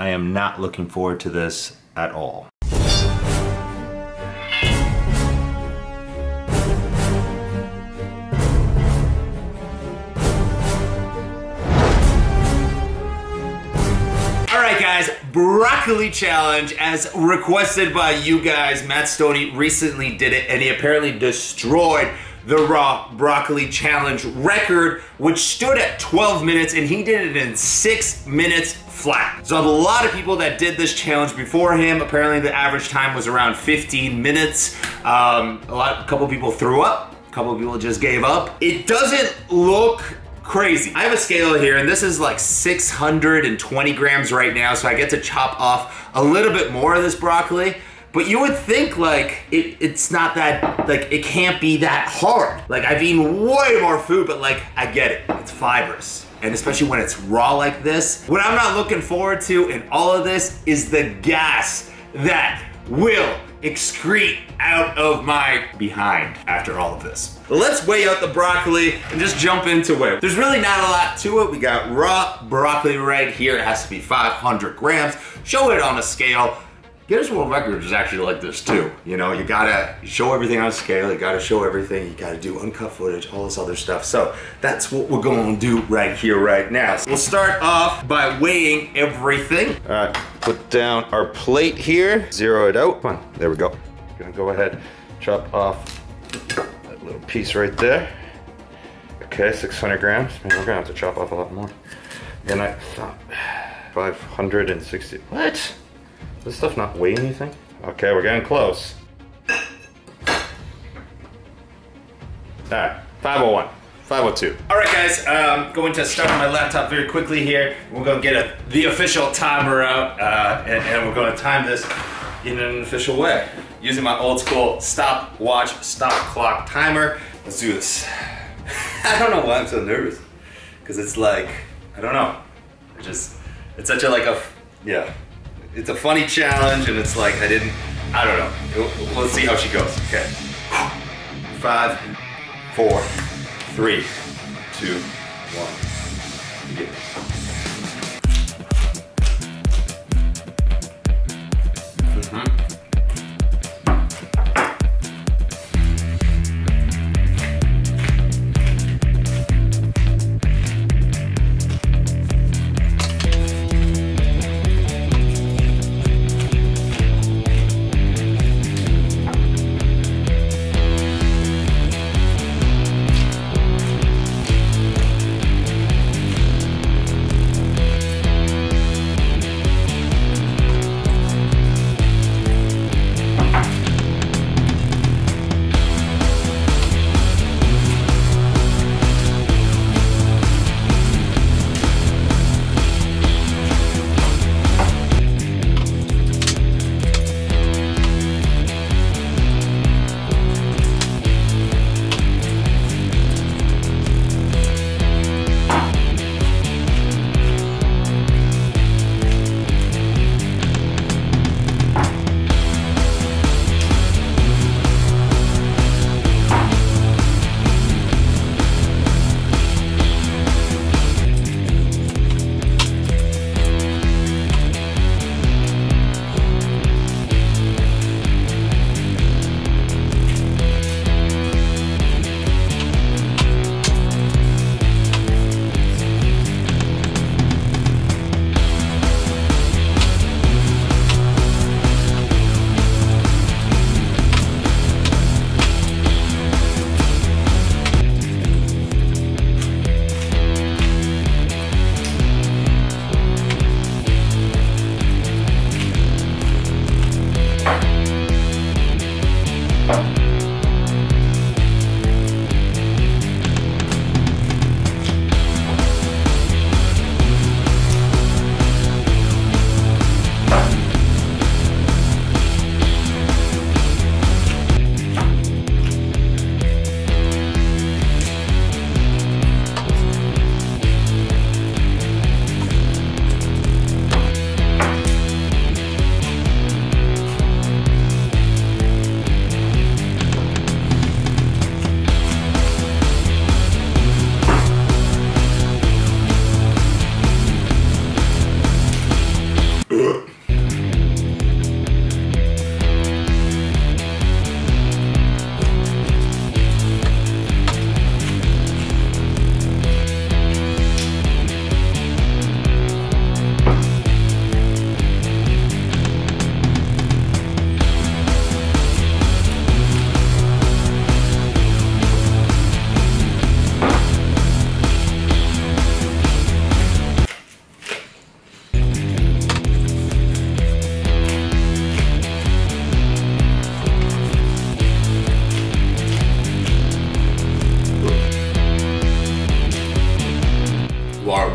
I am not looking forward to this at all. Broccoli challenge as requested by you guys. Matt Stonie recently did it and he apparently destroyed the raw broccoli challenge record, which stood at 12 minutes and he did it in six minutes flat. So a lot of people that did this challenge before him. Apparently the average time was around 15 minutes. Um, a lot, a couple people threw up. A couple people just gave up. It doesn't look crazy. I have a scale here and this is like 620 grams right now, so I get to chop off a little bit more of this broccoli. But you would think like it, it's not that like it can't be that hard. Like I've eaten way more food, but like I get it. It's fibrous. And especially when it's raw like this. What I'm not looking forward to in all of this is the gas that will excrete out of my behind after all of this. Let's weigh out the broccoli and just jump into it. There's really not a lot to it. We got raw broccoli right here. It has to be 500 grams. Show it on a scale. Guinness World Records is actually like this too. You know, you gotta show everything on scale, you gotta show everything, you gotta do uncut footage, all this other stuff. So that's what we're gonna do right here, right now. So we'll start off by weighing everything. All right, put down our plate here, zero it out. Come on, there we go. Gonna go ahead, chop off that little piece right there. Okay, 600 grams. Man, we're gonna have to chop off a lot more. And I thought 560, what? Does this stuff not weigh anything? Okay, we're getting close. Alright, 501. 502. All right, guys, um, going to start on my laptop very quickly here. We're going to get a, the official timer out, uh, and, and, we're going to time this in an official way using my old school stopwatch, stop clock timer. Let's do this. I don't know why I'm so nervous, because it's like, I don't know. It just, it's such a like a, yeah, it's a funny challenge and it's like I didn't, I don't know. Let's see how she goes. Okay. Five, four, three, two, one. Yeah,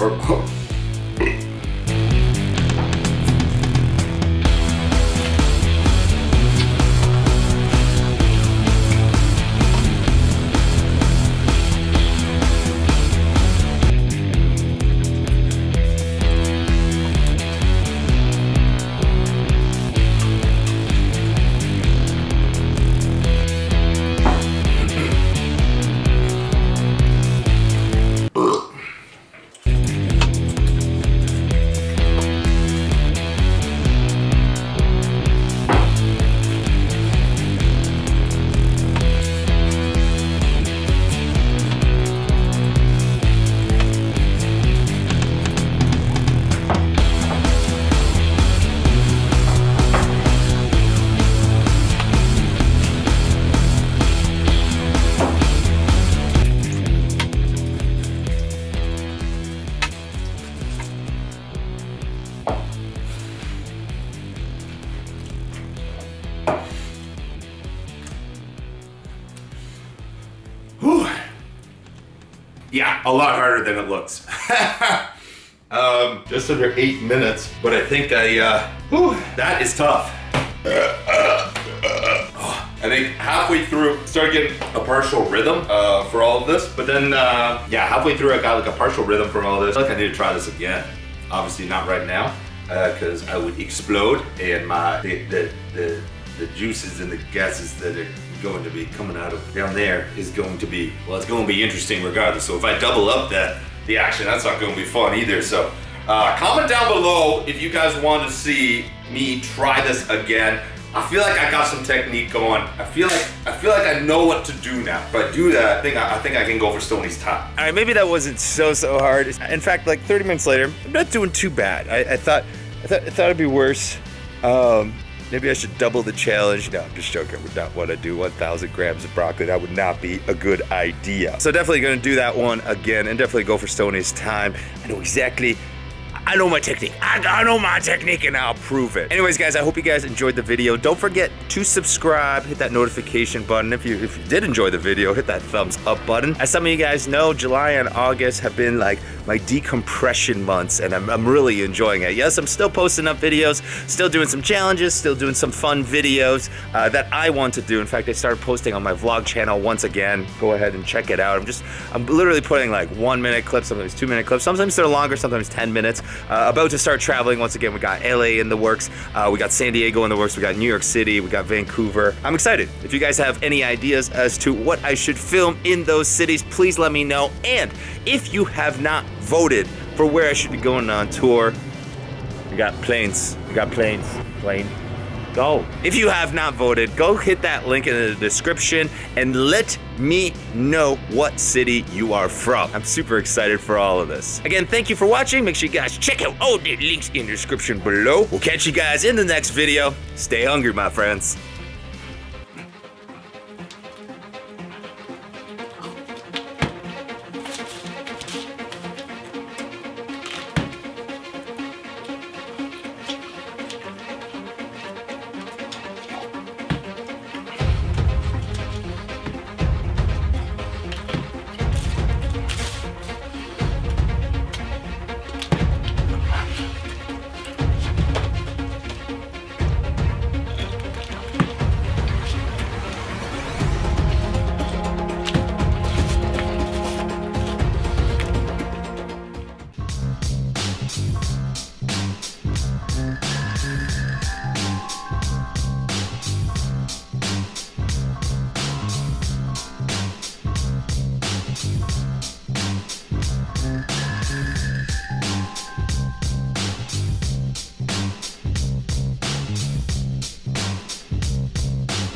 or a lot harder than it looks. um, just under eight minutes, but I think I, uh, whew, that is tough. I think halfway through, started getting a partial rhythm uh, for all of this, but then, uh, yeah, halfway through, I got like a partial rhythm from all this. I like I need to try this again. Obviously, not right now, because uh, I would explode, and my the, the the the juices and the gases that are going to be coming out of down there is going to be well, it's going to be interesting regardless. So if I double up that the action, that's not going to be fun either. So. Uh, comment down below if you guys want to see me try this again. I feel like I got some technique going. I feel like I feel like I know what to do now. If I do that, I think I, I think I can go for Stonie's top. All right, maybe that wasn't so so hard. In fact, like 30 minutes later, I'm not doing too bad. I, I thought I thought I thought it'd be worse. Um, maybe I should double the challenge. No, I'm just joking. I would not want to do 1,000 grams of broccoli. That would not be a good idea. So definitely gonna do that one again, and definitely go for Stonie's time. I know exactly I know my technique. I, I, know my technique and I'll prove it. Anyways, guys, I hope you guys enjoyed the video. Don't forget to subscribe, hit that notification button. If you, if you did enjoy the video, hit that thumbs up button. As some of you guys know, July and August have been like my decompression months and I'm, I'm really enjoying it. Yes, I'm still posting up videos, still doing some challenges, still doing some fun videos uh, that I want to do. In fact, I started posting on my vlog channel once again. Go ahead and check it out. I'm just, I'm literally putting like one minute clips, sometimes two minute clips. Sometimes they're longer, sometimes 10 minutes. Uh, about to start traveling once again. We got LA in the works, uh, we got San Diego in the works, we got New York City, we got Vancouver. I'm excited. If you guys have any ideas as to what I should film in those cities, please let me know. And if you have not voted for where I should be going on tour, we got planes. We got planes. Plane go. If you have not voted, go hit that link in the description and let me know what city you are from. I'm super excited for all of this. Again, thank you for watching. Make sure you guys check out all the links in the description below. We'll catch you guys in the next video. Stay hungry, my friends.